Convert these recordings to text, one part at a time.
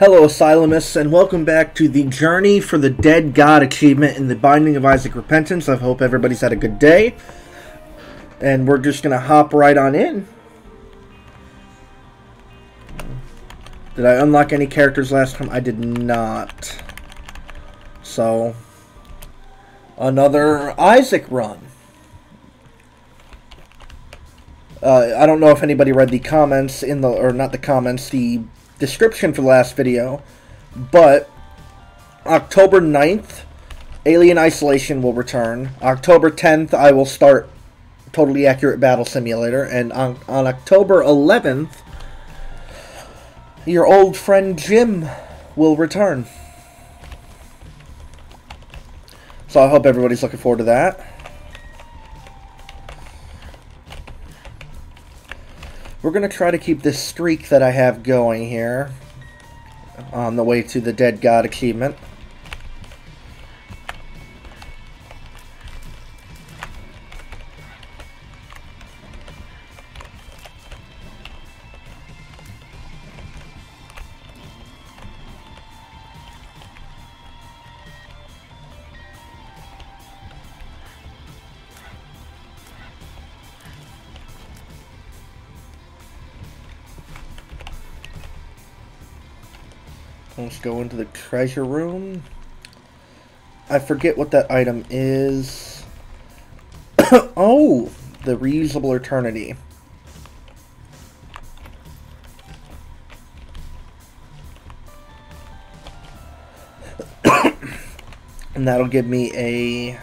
Hello, Asylumists, and welcome back to the Journey for the Dead God achievement in the Binding of Isaac Repentance. I hope everybody's had a good day. And we're just going to hop right on in. Did I unlock any characters last time? I did not. So, another Isaac run. Uh, I don't know if anybody read the comments in the, or not the comments, the description for the last video, but October 9th, Alien Isolation will return. October 10th, I will start Totally Accurate Battle Simulator, and on, on October 11th, your old friend Jim will return. So I hope everybody's looking forward to that. We're going to try to keep this streak that I have going here on the way to the Dead God achievement. Go into the treasure room. I forget what that item is. oh, the reusable eternity. and that'll give me a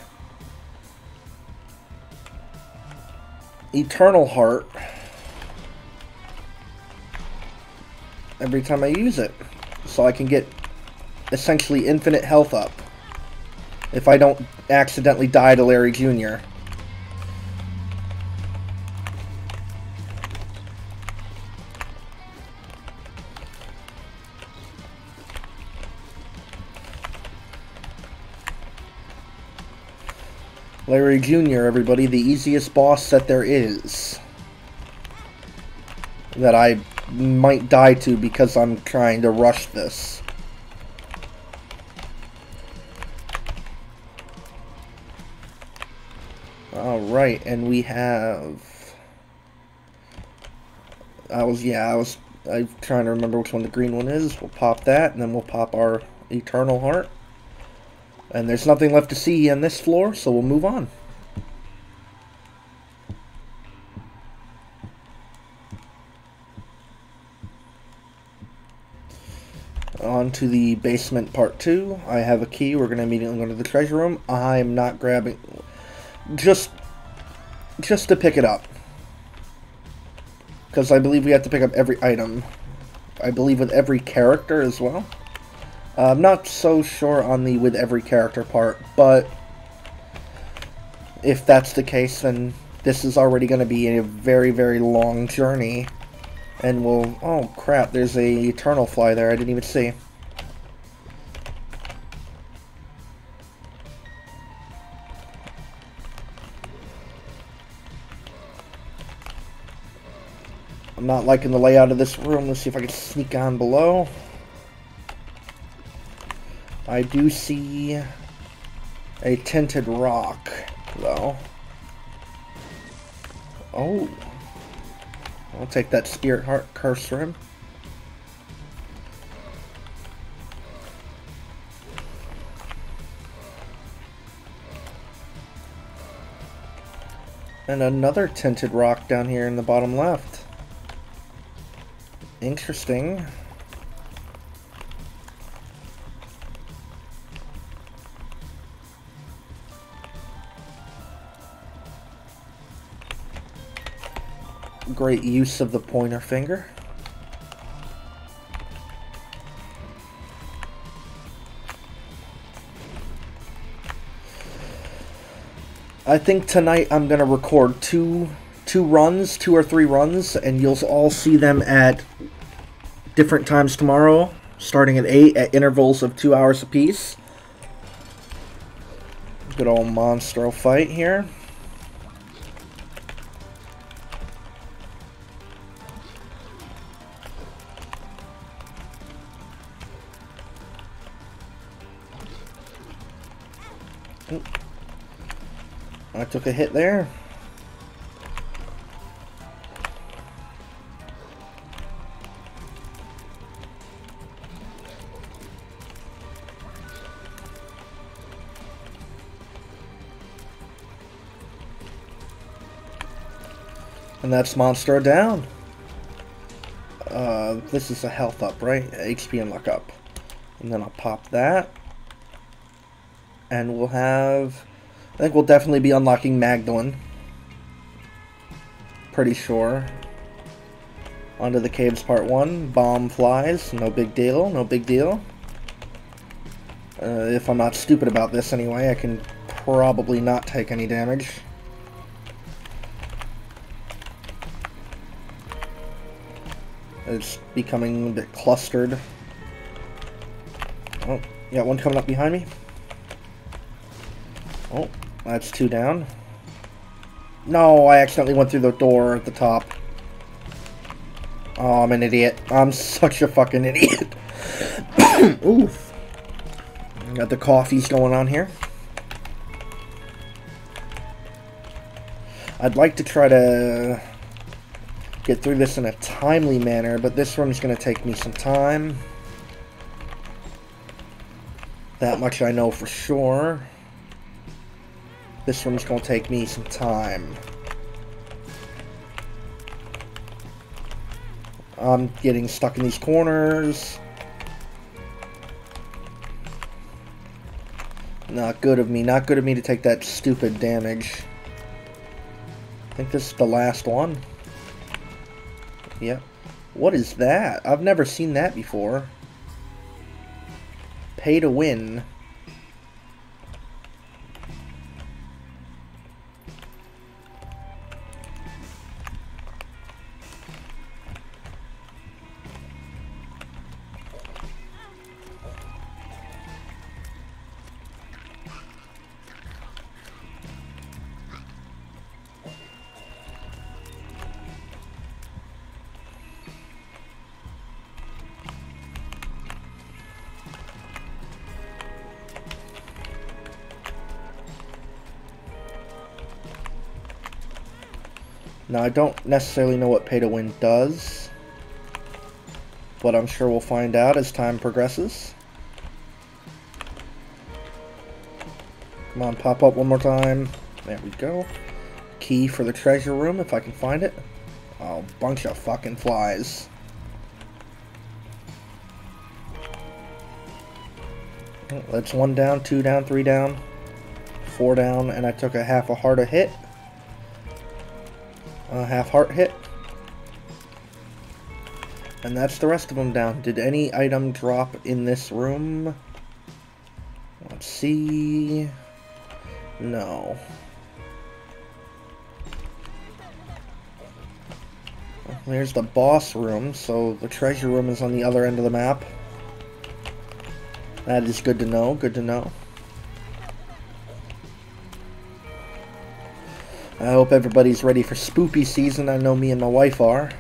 eternal heart every time I use it so I can get essentially infinite health up if I don't accidentally die to Larry Jr. Larry Jr., everybody, the easiest boss that there is. That I might die to because I'm trying to rush this. Alright, and we have... I was, yeah, I was I'm trying to remember which one the green one is. We'll pop that, and then we'll pop our Eternal Heart. And there's nothing left to see on this floor, so we'll move on. On to the basement part two. I have a key. We're going to immediately go to the treasure room. I'm not grabbing... Just... Just to pick it up. Because I believe we have to pick up every item. I believe with every character as well. Uh, I'm not so sure on the with every character part, but... If that's the case, then this is already going to be a very, very long journey. And we'll... Oh, crap. There's a Eternal Fly there. I didn't even see. I'm not liking the layout of this room. Let's see if I can sneak on below. I do see a tinted rock, though. Oh. I'll take that Spirit Heart Curse for him. And another tinted rock down here in the bottom left. Interesting. Great use of the pointer finger. I think tonight I'm going to record two two runs, two or three runs, and you'll all see them at different times tomorrow, starting at 8 at intervals of 2 hours apiece. Good old monstro fight here. I took a hit there. And that's monster down. Uh, this is a health up, right? HP and luck up. And then I'll pop that. And we'll have... I think we'll definitely be unlocking Magdalene. Pretty sure. Onto the caves part one. Bomb flies. No big deal. No big deal. Uh, if I'm not stupid about this anyway, I can probably not take any damage. It's becoming a bit clustered. Oh, yeah, one coming up behind me. Oh, that's two down. No, I accidentally went through the door at the top. Oh, I'm an idiot. I'm such a fucking idiot. Oof. Got the coffees going on here. I'd like to try to get through this in a timely manner, but this one's going to take me some time. That much I know for sure. This one's going to take me some time. I'm getting stuck in these corners. Not good of me. Not good of me to take that stupid damage. I think this is the last one. Yep. What is that? I've never seen that before. Pay to win. Now, I don't necessarily know what pay to win does, but I'm sure we'll find out as time progresses. Come on, pop up one more time. There we go. Key for the treasure room, if I can find it. Oh, bunch of fucking flies. That's one down, two down, three down, four down, and I took a half a heart a hit. A half heart hit. And that's the rest of them down. Did any item drop in this room? Let's see. No. There's the boss room, so the treasure room is on the other end of the map. That is good to know, good to know. I hope everybody's ready for spoopy season. I know me and my wife are.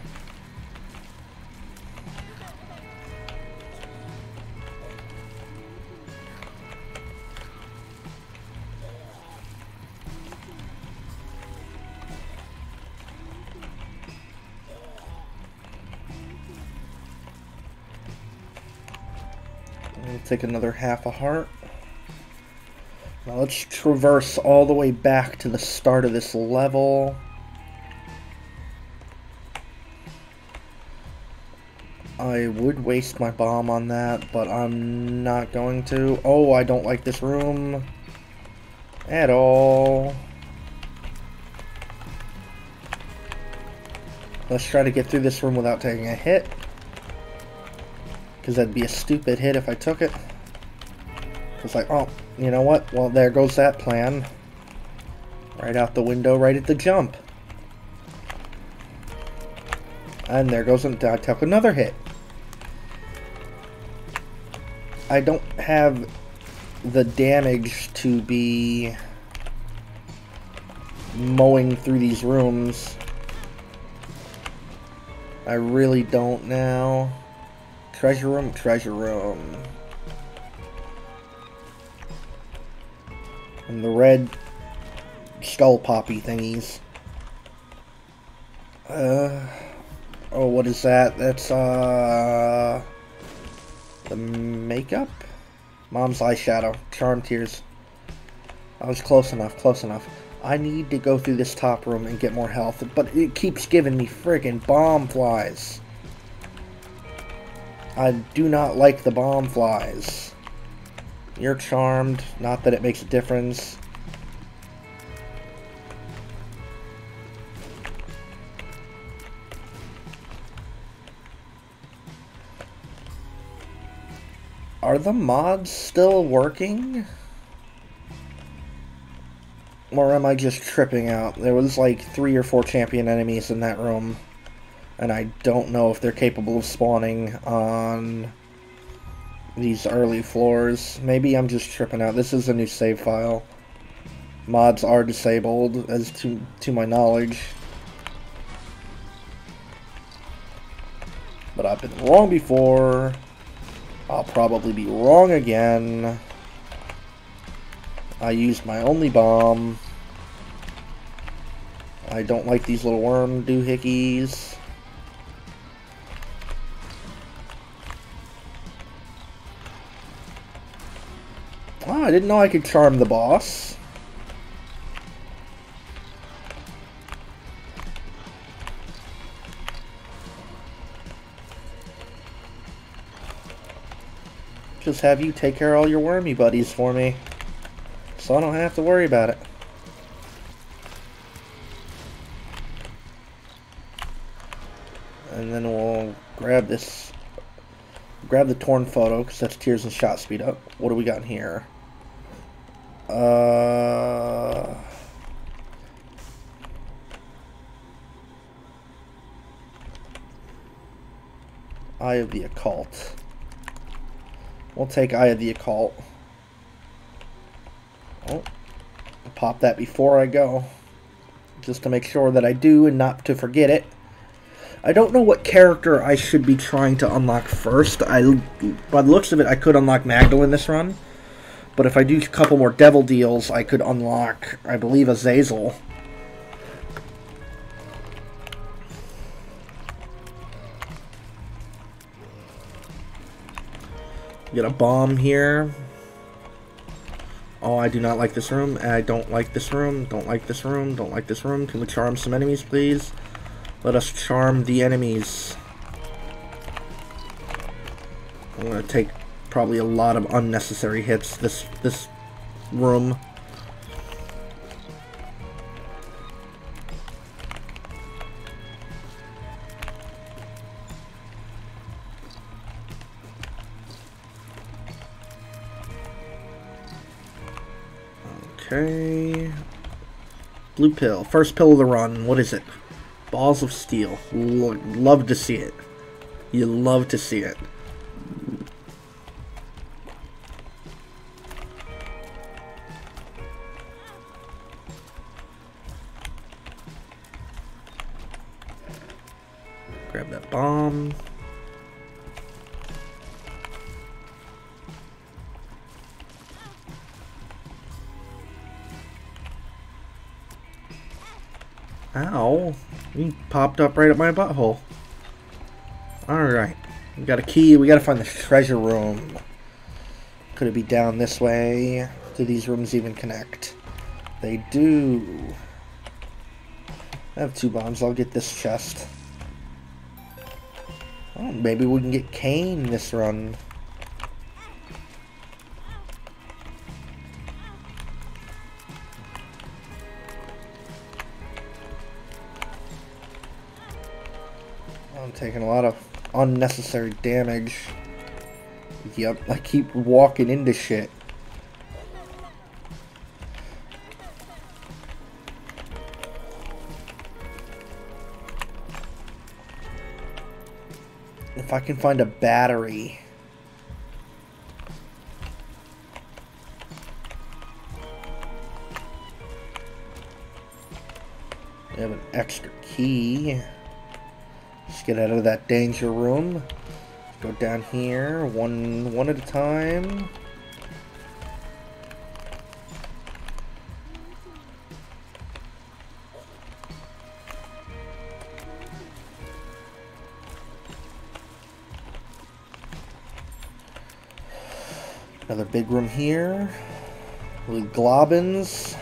take another half a heart. Now let's traverse all the way back to the start of this level. I would waste my bomb on that, but I'm not going to. Oh, I don't like this room at all. Let's try to get through this room without taking a hit. Because that'd be a stupid hit if I took it. It's like, oh, you know what? Well, there goes that plan. Right out the window, right at the jump. And there goes, and I took another hit. I don't have the damage to be mowing through these rooms. I really don't now. Treasure room, treasure room. And the red skull poppy thingies. Uh, oh, what is that? That's, uh, the makeup? Mom's eyeshadow. Charm tears. I was close enough, close enough. I need to go through this top room and get more health, but it keeps giving me friggin' bomb flies. I do not like the bomb flies. You're charmed, not that it makes a difference. Are the mods still working? Or am I just tripping out? There was like three or four champion enemies in that room. And I don't know if they're capable of spawning on these early floors. Maybe I'm just tripping out. This is a new save file. Mods are disabled, as to, to my knowledge. But I've been wrong before. I'll probably be wrong again. I used my only bomb. I don't like these little worm doohickeys. I didn't know I could charm the boss. Just have you take care of all your wormy buddies for me. So I don't have to worry about it. And then we'll grab this, grab the torn photo, because that's tears and shot speed up. What do we got in here? Uh... Eye of the Occult. We'll take Eye of the Occult. Oh, I'll pop that before I go. Just to make sure that I do and not to forget it. I don't know what character I should be trying to unlock first. I, By the looks of it, I could unlock Magdalene this run. But if I do a couple more devil deals, I could unlock, I believe, Azazel. Get a bomb here. Oh, I do not like this room. I don't like this room. Don't like this room. Don't like this room. Can we charm some enemies, please? Let us charm the enemies. I'm going to take probably a lot of unnecessary hits this this room. Okay. Blue pill. First pill of the run. What is it? Balls of steel. love to see it. You love to see it. Ow. He popped up right at my butthole. Alright. We got a key. We gotta find the treasure room. Could it be down this way? Do these rooms even connect? They do. I have two bombs. I'll get this chest. Oh, maybe we can get Cain this run. Taking a lot of unnecessary damage. Yep, I keep walking into shit. if I can find a battery. We have an extra key. Let's get out of that danger room. Go down here, one one at a time. Another big room here. Globins.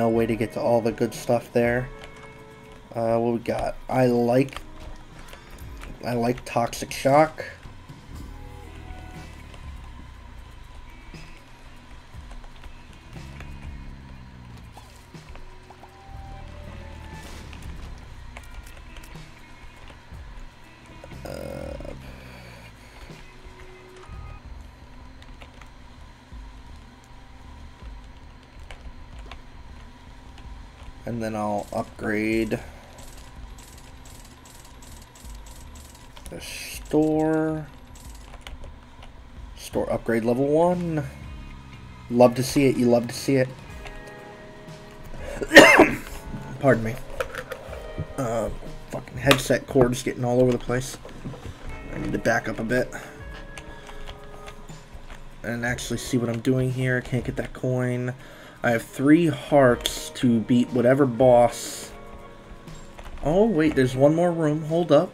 No way to get to all the good stuff there. Uh, what we got? I like... I like Toxic Shock. And then I'll upgrade the store. Store upgrade level one. Love to see it. You love to see it. Pardon me. Uh, fucking headset cords getting all over the place. I need to back up a bit. And actually see what I'm doing here. I can't get that coin I have three hearts to beat whatever boss. Oh, wait, there's one more room. Hold up.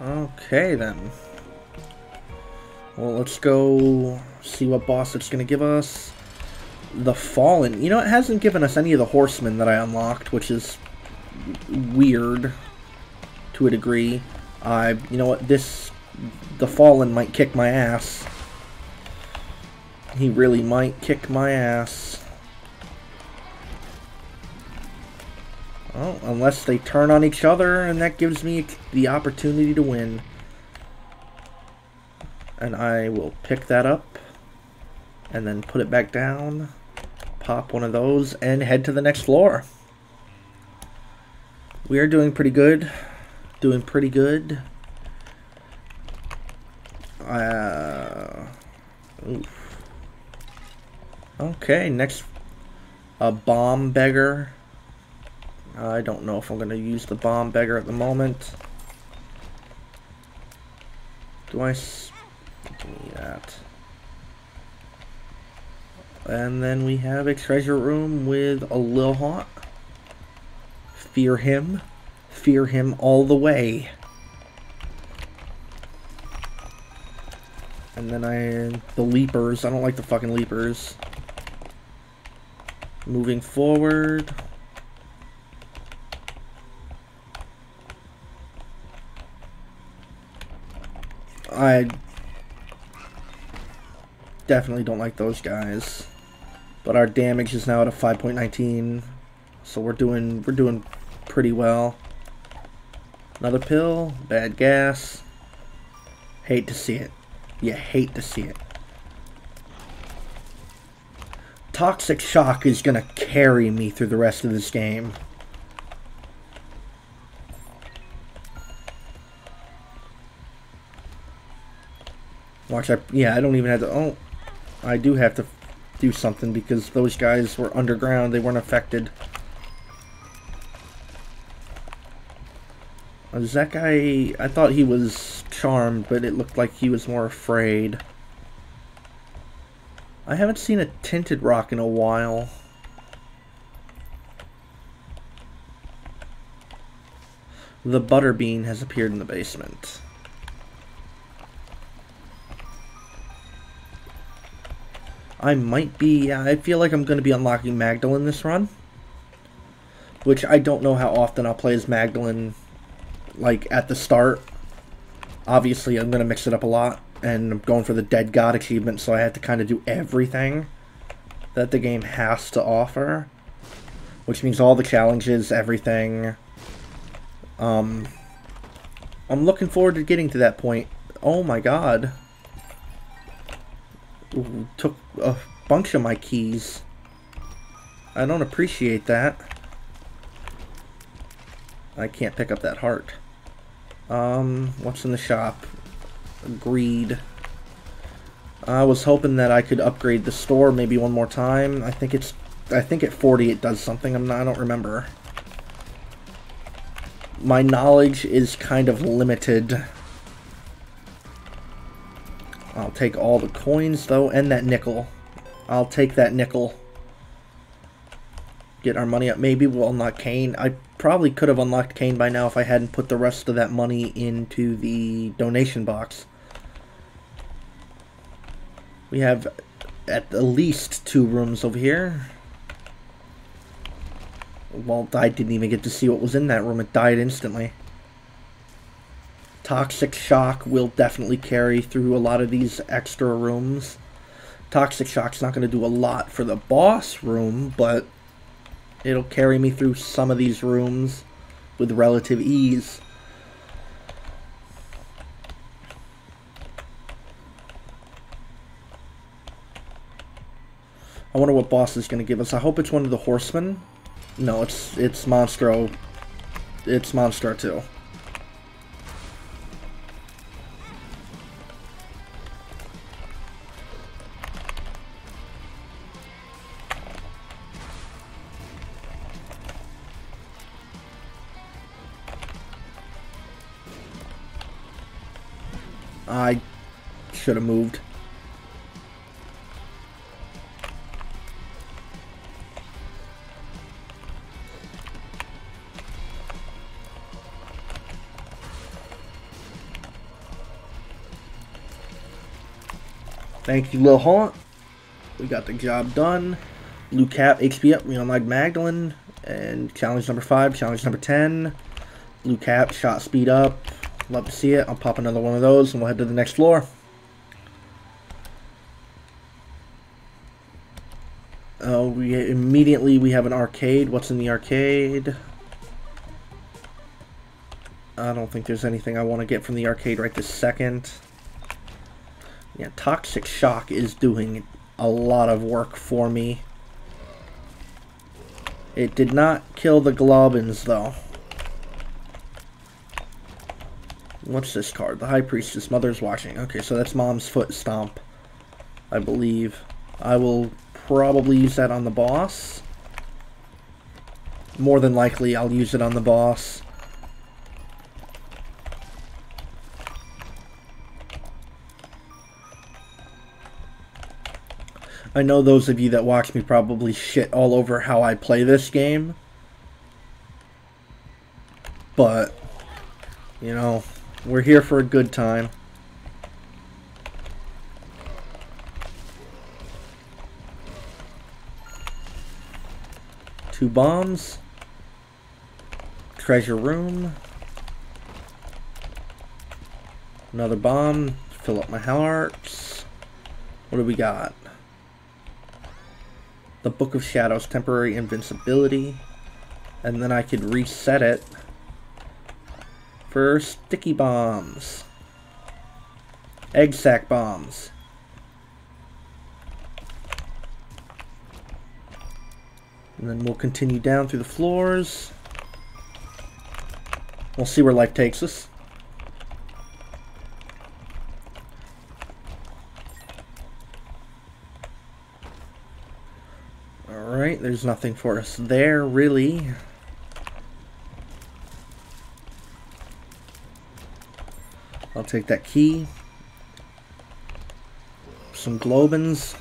Okay, then. Well, let's go see what boss it's going to give us the Fallen. You know, it hasn't given us any of the Horsemen that I unlocked, which is weird to a degree. I, you know what, this, the Fallen might kick my ass. He really might kick my ass. Oh, unless they turn on each other, and that gives me the opportunity to win. And I will pick that up, and then put it back down pop one of those and head to the next floor. We are doing pretty good. Doing pretty good. Uh, oof. Okay, next. A bomb beggar. I don't know if I'm going to use the bomb beggar at the moment. Do I... Give me that. And then we have a treasure room with a Lilhaunt. Fear him. Fear him all the way. And then I... The Leapers. I don't like the fucking Leapers. Moving forward. I definitely don't like those guys. But our damage is now at a 5.19. So we're doing we're doing pretty well. Another pill, bad gas. Hate to see it. You hate to see it. Toxic Shock is going to carry me through the rest of this game. Watch, I, yeah, I don't even have to, oh, I do have to do something because those guys were underground. They weren't affected. Was that guy... I thought he was charmed, but it looked like he was more afraid. I haven't seen a tinted rock in a while. The butterbean has appeared in the basement. I might be, I feel like I'm going to be unlocking Magdalene this run. Which I don't know how often I'll play as Magdalene, like, at the start. Obviously, I'm going to mix it up a lot, and I'm going for the Dead God achievement, so I have to kind of do everything that the game has to offer. Which means all the challenges, everything. Um, I'm looking forward to getting to that point. Oh my god took a bunch of my keys. I don't appreciate that. I can't pick up that heart. Um, what's in the shop? Greed. I was hoping that I could upgrade the store maybe one more time. I think it's I think at 40 it does something. I'm not, I don't remember. My knowledge is kind of limited. I'll take all the coins, though, and that nickel. I'll take that nickel. Get our money up. Maybe we'll unlock Cain. I probably could have unlocked Cain by now if I hadn't put the rest of that money into the donation box. We have at least two rooms over here. Well, I didn't even get to see what was in that room. It died instantly. Toxic Shock will definitely carry through a lot of these extra rooms. Toxic Shock's not going to do a lot for the boss room, but it'll carry me through some of these rooms with relative ease. I wonder what boss is going to give us. I hope it's one of the horsemen. No, it's it's Monstro. It's Monstro 2. Should have moved. Thank you, Lil Haunt. We got the job done. Blue Cap, HP up. We unlocked Magdalene. And challenge number 5, challenge number 10. Blue Cap, shot speed up. Love to see it. I'll pop another one of those and we'll head to the next floor. Oh, we immediately we have an arcade. What's in the arcade? I don't think there's anything I want to get from the arcade right this second. Yeah, Toxic Shock is doing a lot of work for me. It did not kill the Globins, though. What's this card? The High Priestess. Mother's watching. Okay, so that's Mom's Foot Stomp, I believe. I will probably use that on the boss. More than likely, I'll use it on the boss. I know those of you that watch me probably shit all over how I play this game. But, you know, we're here for a good time. Two bombs. Treasure room. Another bomb. Fill up my hearts. What do we got? the Book of Shadows temporary invincibility, and then I could reset it for sticky bombs, egg sac bombs. And then we'll continue down through the floors. We'll see where life takes us. Alright, there's nothing for us there, really. I'll take that key. Some Globins.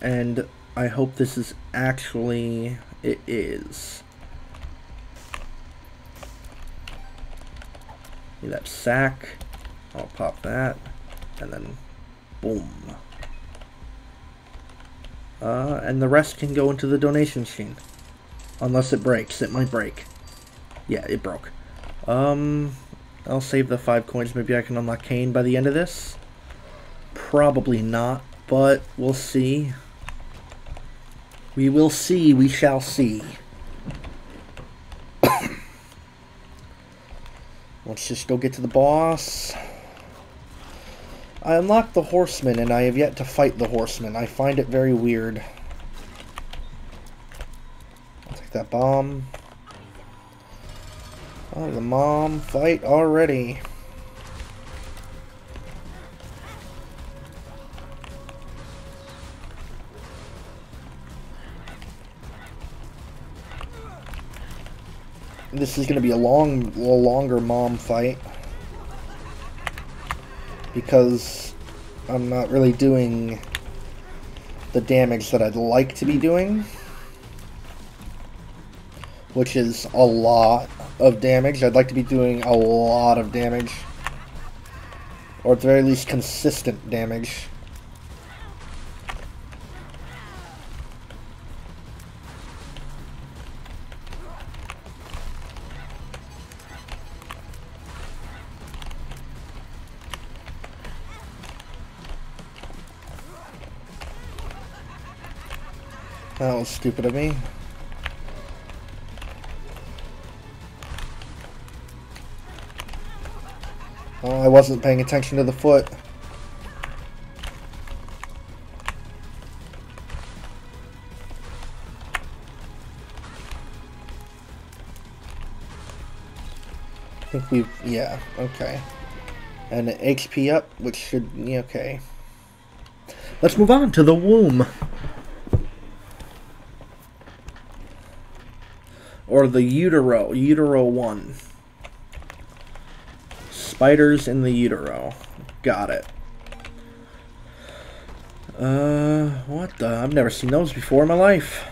And I hope this is actually... It is. that sack. I'll pop that. And then boom. Uh, and the rest can go into the donation machine. Unless it breaks. It might break. Yeah, it broke. Um, I'll save the five coins. Maybe I can unlock Cain by the end of this. Probably not, but we'll see. We will see. We shall see. Let's just go get to the boss. I unlocked the horseman, and I have yet to fight the horseman. I find it very weird. I'll take that bomb. Oh, the mom fight already. This is going to be a long, longer mom fight. Because I'm not really doing the damage that I'd like to be doing. Which is a lot of damage. I'd like to be doing a lot of damage. Or at the very least consistent damage. That was stupid of me. Oh, I wasn't paying attention to the foot. I think we've, yeah, okay. And HP up, which should, be okay. Let's move on to the womb. Or the utero, utero 1. Spiders in the utero. Got it. Uh, what the? I've never seen those before in my life.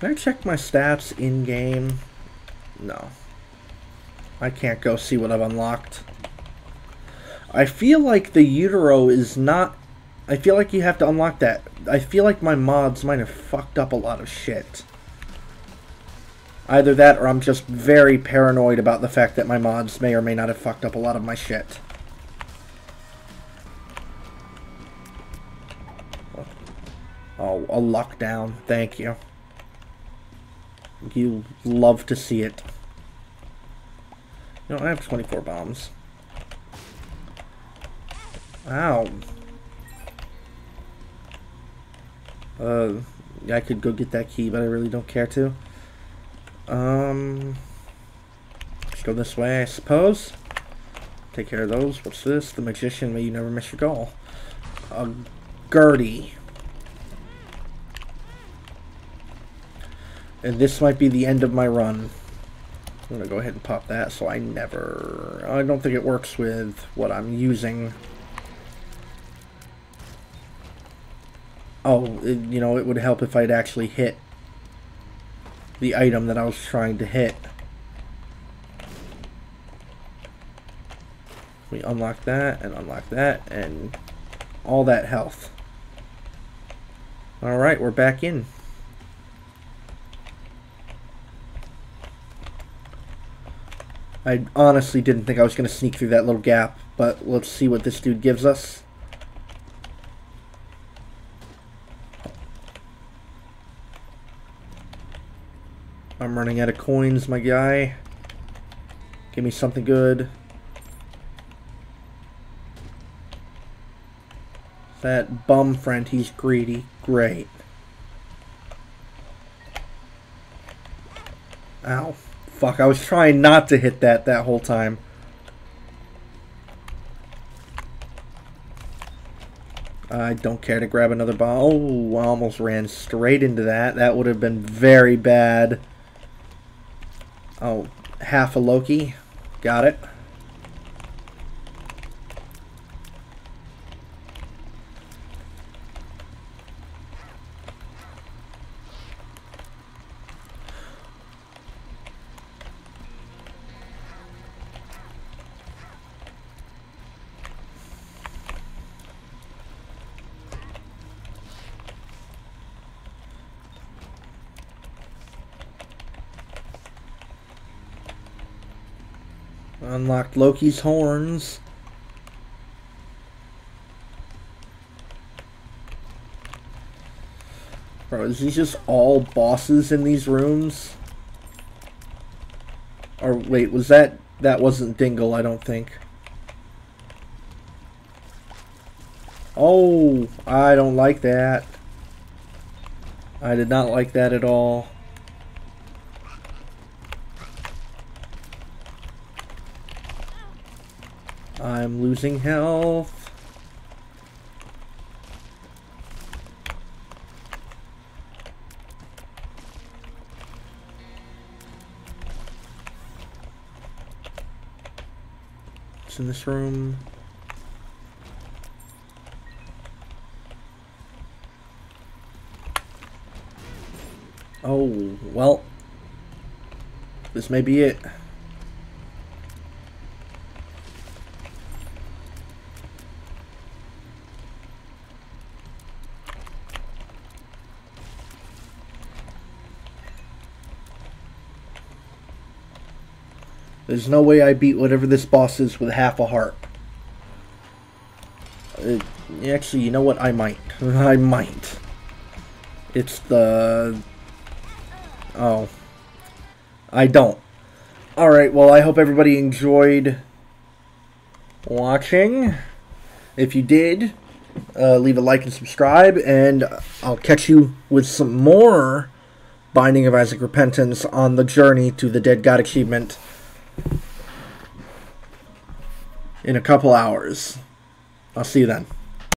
Can I check my stats in-game? No. I can't go see what I've unlocked. I feel like the utero is not... I feel like you have to unlock that. I feel like my mods might have fucked up a lot of shit. Either that or I'm just very paranoid about the fact that my mods may or may not have fucked up a lot of my shit. Oh, a lockdown. Thank you. You love to see it. You know, I have 24 bombs. Ow. Uh, I could go get that key, but I really don't care to. Um, let's go this way, I suppose. Take care of those. What's this? The Magician, may you never miss your goal. A Gertie. And this might be the end of my run. I'm going to go ahead and pop that so I never... I don't think it works with what I'm using. Oh, it, you know, it would help if I'd actually hit the item that I was trying to hit. We unlock that and unlock that and all that health. Alright, we're back in. I honestly didn't think I was going to sneak through that little gap, but let's see what this dude gives us. I'm running out of coins, my guy. Give me something good. That bum friend, he's greedy. Great. Ow. Fuck, I was trying not to hit that that whole time. I don't care to grab another bomb. Oh, I almost ran straight into that. That would have been very bad. Oh, half a Loki. Got it. Unlocked Loki's horns. Bro, is these just all bosses in these rooms? Or wait, was that... That wasn't Dingle, I don't think. Oh, I don't like that. I did not like that at all. I'm losing health. It's in this room. Oh, well. This may be it. There's no way I beat whatever this boss is with half a heart. Uh, actually, you know what? I might. I might. It's the... Oh. I don't. Alright, well, I hope everybody enjoyed watching. If you did, uh, leave a like and subscribe, and I'll catch you with some more Binding of Isaac Repentance on the journey to the Dead God achievement in a couple hours. I'll see you then.